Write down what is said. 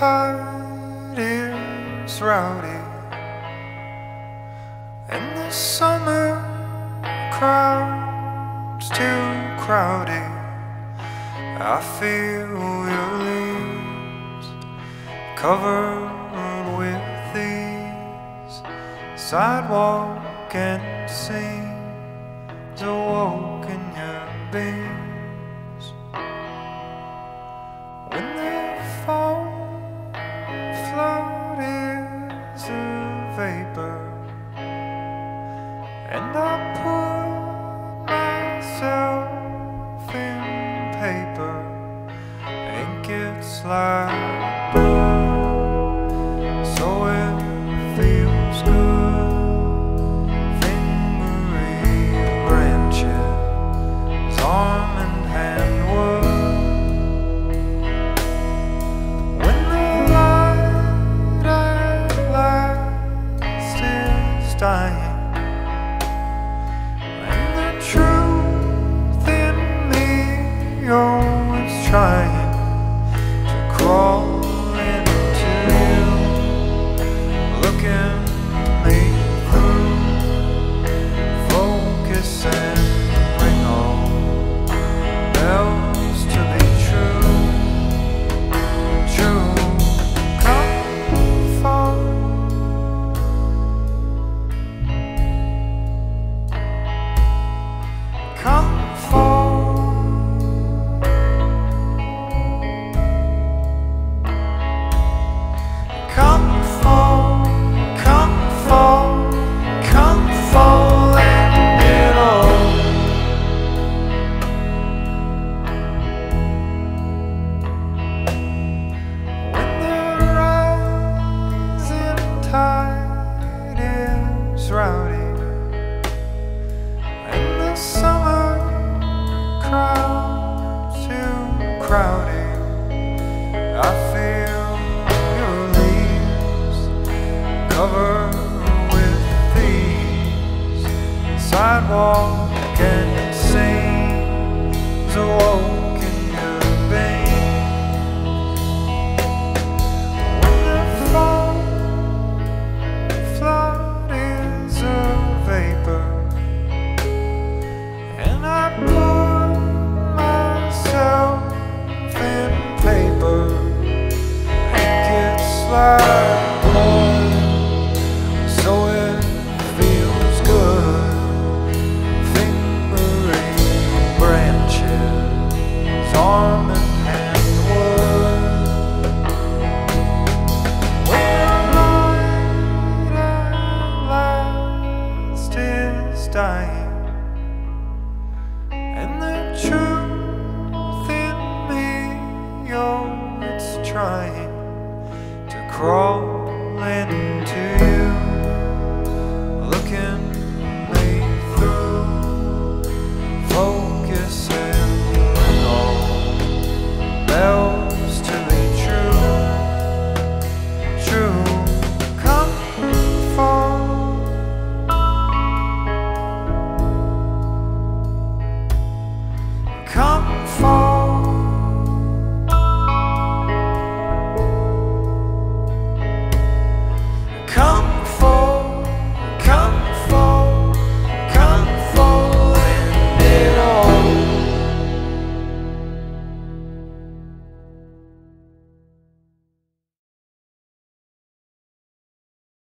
tide is rowdy And the summer crowd's too crowded. I feel your leaves covered with these Sidewalk and seams awoke in your beams And I put myself in paper Ink it's gets like can see. And the truth in me, oh, it's trying to crawl into you. Looking